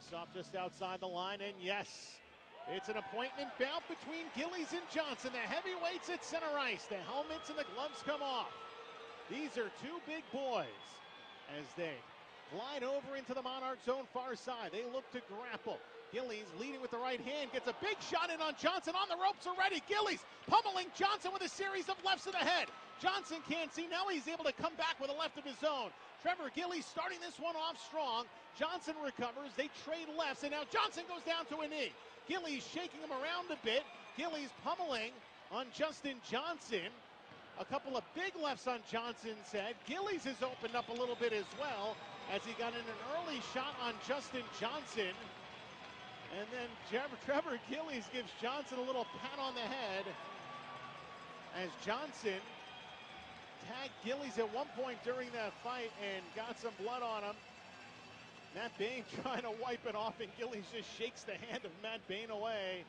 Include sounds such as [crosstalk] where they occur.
Face off just outside the line, and yes, it's an appointment bout between Gillies and Johnson. The heavyweights at center ice. The helmets and the gloves come off. These are two big boys as they glide over into the Monarch zone far side. They look to grapple. Gillies leading with the right hand, gets a big shot in on Johnson on the ropes already. Gillies pummeling Johnson with a series of lefts to the head. Johnson can't see. Now he's able to come back with a left of his own. Trevor Gillies starting this one off strong. Johnson recovers. They trade lefts, and now Johnson goes down to a knee. Gillies shaking him around a bit. Gillies pummeling on Justin Johnson. A couple of big lefts on Johnson's head. Gillies has opened up a little bit as well as he got in an early shot on Justin Johnson. And then Trevor Gillies gives Johnson a little pat on the head as Johnson tagged Gillies at one point during that fight and got some blood on him. Matt Bain [laughs] trying to wipe it off, and Gillies just shakes the hand of Matt Bain away.